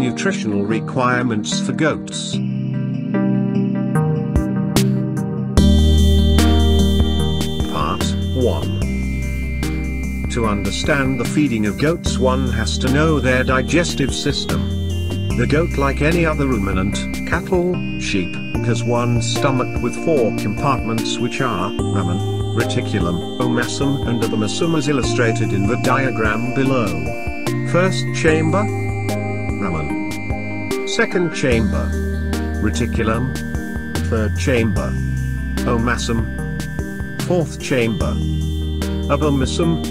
nutritional requirements for goats. Part 1 To understand the feeding of goats one has to know their digestive system. The goat like any other ruminant, cattle, sheep, has one stomach with four compartments which are, rumen, reticulum, omasum and abomasum as illustrated in the diagram below. First chamber, Second chamber, reticulum. Third chamber, omasum. Fourth chamber, abomasum.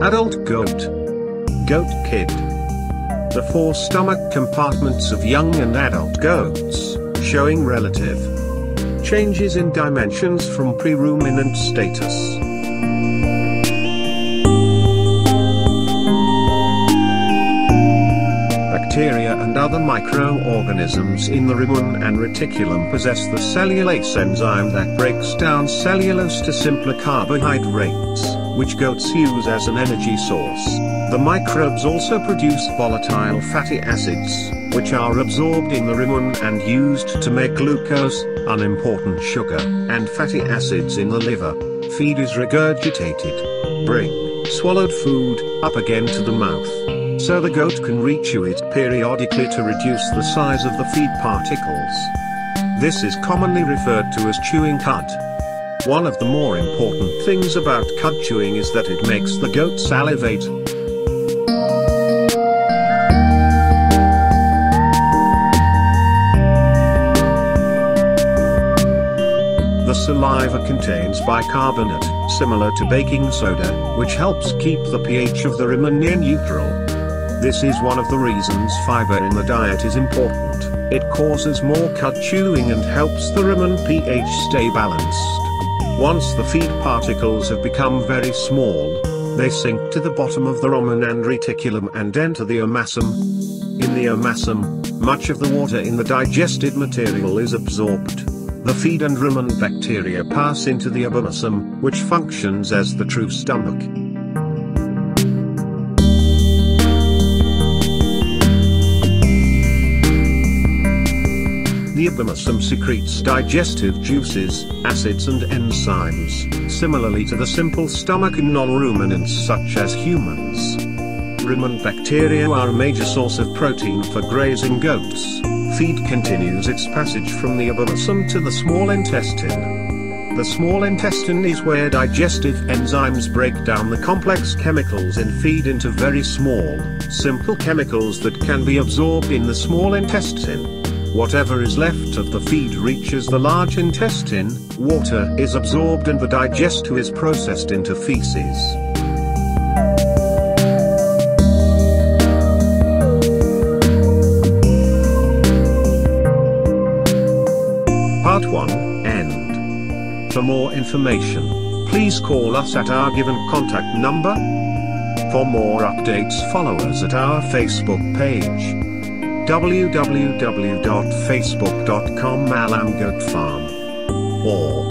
Adult goat. Goat kid. The four stomach compartments of young and adult goats, showing relative changes in dimensions from pre-ruminant status. Bacteria and other microorganisms in the rumen and reticulum possess the cellulase enzyme that breaks down cellulose to simpler carbohydrates, which goats use as an energy source. The microbes also produce volatile fatty acids, which are absorbed in the rumen and used to make glucose, unimportant sugar, and fatty acids in the liver. Feed is regurgitated. Bring swallowed food up again to the mouth so the goat can rechew it periodically to reduce the size of the feed particles. This is commonly referred to as chewing cud. One of the more important things about cud chewing is that it makes the goat salivate. The saliva contains bicarbonate, similar to baking soda, which helps keep the pH of the rumen near neutral. This is one of the reasons fiber in the diet is important. It causes more cud chewing and helps the rumen pH stay balanced. Once the feed particles have become very small, they sink to the bottom of the rumen and reticulum and enter the omasum. In the omasum, much of the water in the digested material is absorbed. The feed and rumen bacteria pass into the abomasum, which functions as the true stomach. The abomasum secretes digestive juices, acids and enzymes, similarly to the simple stomach in non-ruminants such as humans. Rumen bacteria are a major source of protein for grazing goats. Feed continues its passage from the abomasum to the small intestine. The small intestine is where digestive enzymes break down the complex chemicals in feed into very small, simple chemicals that can be absorbed in the small intestine. Whatever is left of the feed reaches the large intestine, water is absorbed and the digestive is processed into feces. Part 1, End. For more information, please call us at our given contact number. For more updates follow us at our Facebook page www.facebook.com Alam Goat Farm or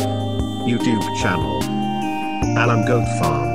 YouTube channel Alam Goat Farm